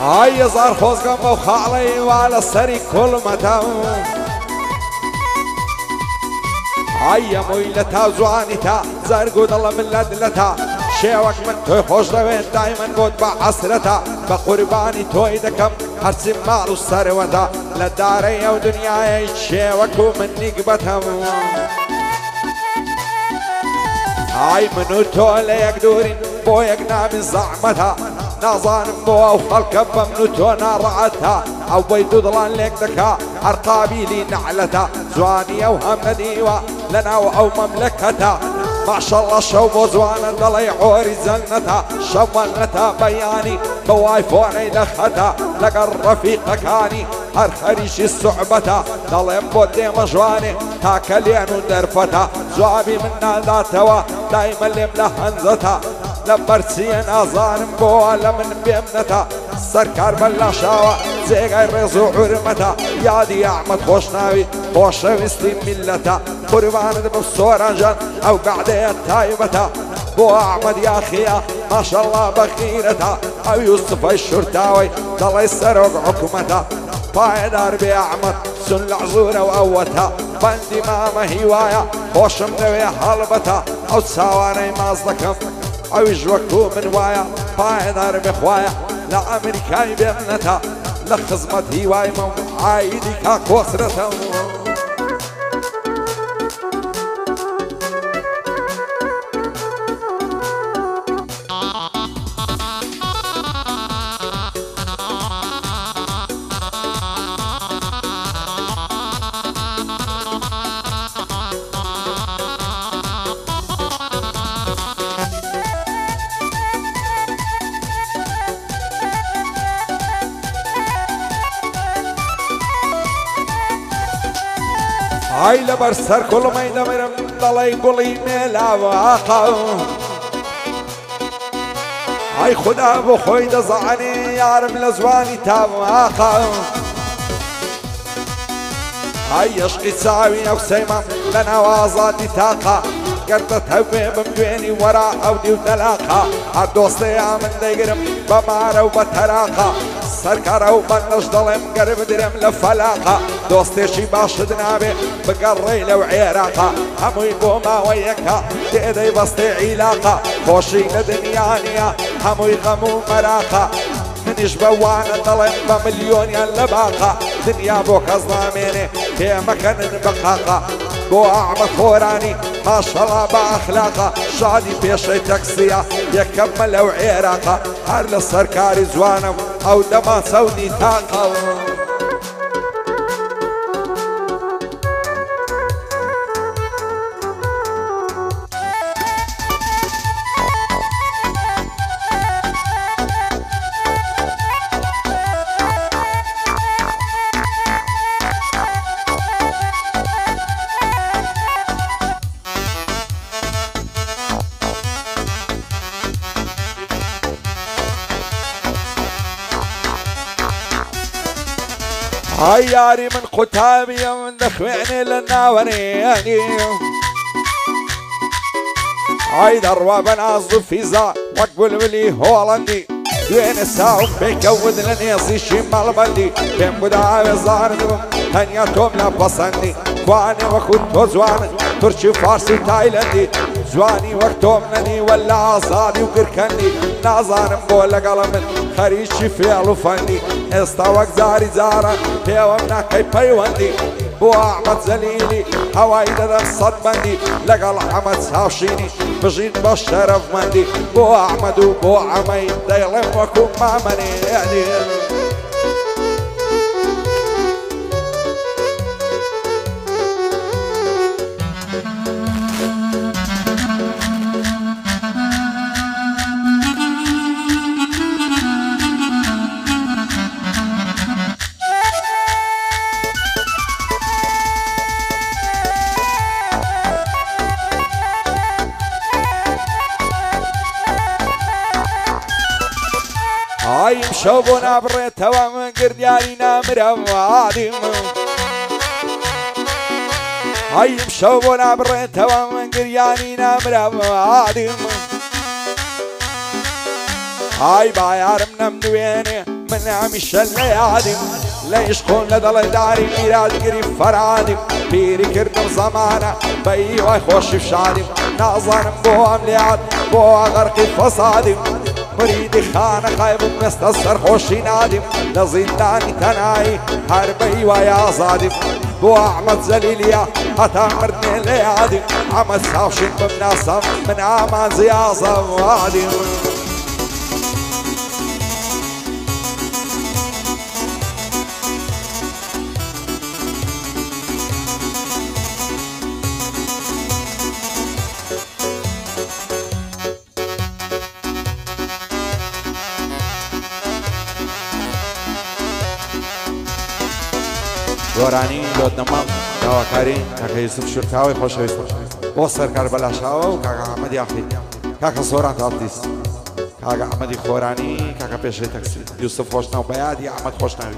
هاي زار خۆزگەم بەو خاڵی وا لە سەری کوڵمەتە هاي موی لە تا زوانی تا زەرگ و دڵە ملەت لە تا شێوەک من تۆی خۆش دەوێت دایمەن بۆت بە عسرەتە بە قوربانی تۆی دەکەم هەرچی ماڵ و سەرەوەدا لە دارەی ئەو دنیای شێوەک و من نیگبەتەم هاي من و تۆ لە یەک دوورین بۆ یەک نامی زەحمەتە ئەو خەڵکە بە من و تۆ ناڕەعەتە ئەو بەی دوو دڵان لێک دەکا هەر قابیلی نەعلەتە جوانی ئەو هەم نەدیوە لەناو ئەو مەملەکەتە ماشەڵە شەو بۆ جوانە دەڵێ عۆری جەنەتە شەوەنەتە بەیانی بەوای فۆنەی لە خەتە لەگەڕ ڕەفیقەکانی هەر خەریشی سوعبەتە دەڵێم بۆ دێمە جوانێ تاکە لێن و دەرفەتە جوابی من ناداتەوە دایمە لێم لە هەنزەتە لە بەرچیە نازانم بۆ لە من بێم نەتە سەرکار بەلاشاوە جێگای ڕێز و عورمەتە یادی ئەحمەد خۆشناوی خۆشەویستی میلەتە قوربانت بم سۆرانجان ئەو بەعدەیە تایبەتە بۆ ئەحمەد یاخیە ماشەڵڵا بەخیرەتە ئەو یوسفەی شورتاوی دەڵی سەرۆک حکوومەتە پایدار بێ ئەحمەد سن لە عزورە و ئەوەتە بەندی مامە هیوایە خۆشم دەوێ هەڵبەتە ئەو چاوانەی ماز ئەویش وەکو من وایە پایدار بخوایە لە ئەمریکای بێنەتە لە خزمەت هیوایمە و عیدی کا ئای لەبەر سەر کوڵمەی دەمرم دەڵی گوڵی مێلاواقا ئای خدا بۆ خۆی دەزانێ یارم لە زوانی تاواقا ئای یشقی چاوی ئەو سەیمەم لە ناوازاتی تاقا گەردە هەوێ بم دوێنی وەرا ئەو دی و تەلاقا هەر دۆستەیە من دەیگرم بەمارە و بە تەراقا سەرکارە و بەنەش دەڵێم گەر بدرێم لە فەلاقا دۆستێکی باشت نابێ بگەڕێی لەو عێراقا هەمووی بۆ ماوەی یەکە تێدەی بەستێ عیلاقا خۆشی لە دنیاانە هەمووی غەم و مەراقا منیش بەوانە دەڵێم بە ملیۆنیان لە باقا دنیا بۆ کەس نامێنێ پێمەکەنن بەقاقا بۆ ئەعمە خۆرانی ماشەڵا بە ئەخلاقا شادی پێشەی تەکسیە یەکەممە لەو عێراقا هەر لە سەرکاری جوانم ئەو دەما سەودی تاقا. هاي ياري من قتامي من دخوعني للناوريني هاي دروا بنازل في زا وقبل ملي هولندي. وين الساعة بيكود لنيصي شمال بلدي بين بدعاوي زار هنيا توم لا بصندي كواني وكنت زوان تركي فارسي تايلندي. جوانی وەک تۆم نەنی وەلا ئازادی و گرکەنی نازانم بۆ لەگەڵە من خەریکی فێڵ و فەنی. ئێستا وەک زاری جارە پێوەم ناکەی پەیوەندی. بۆ ئەحمەد زەلیلی هەوای دەدەم سەد بەندی. لەگەڵ ئەحمەد چاوشینی بژین بە شەرەفمەندی بۆ ئەحمەد و بۆ ئەمەی دەیڵێم وەکو مامەنێ یعنی ئایم شەو بۆ نابڕێتەوە من گردیاری نامرەوادیم ئایم شەو بۆ نابڕێتەوە من گریانی نامرەوادیم ئای بایارم نەمدوێنێ من بنامی شەلە یادیم لە عشقۆن لە دەڵێ داری میرادگیری فەرادیم پیری کردم زەمانە بەی وای خۆشی شادیم. نازانم بۆ ئەم لات بۆ ئەغەرقی فەسادیم مێستە سەرخۆشی نادیم لە زیندانی تەنایی هەر بەی وای ئازادیم بۆ ئەحمەد زەلیلیا هەتا مردێ لێ یادیم ئەمە ساوشین بمناسم من ئامان زیازە وادیم. گۆرانی لۆتنەمە داواکاری کاکە یوسف شورتاوی خۆشەویست بۆ سەرکار بەلاشاوە و کاکە ئەحمەدی یاخی. کاکە سۆران تاڵتیس کاکە ئەحمەدی خۆرانی کاکە پێشەی تەکسی. یوسف خۆشناو بەیادی ئەحمەد خۆشناوی.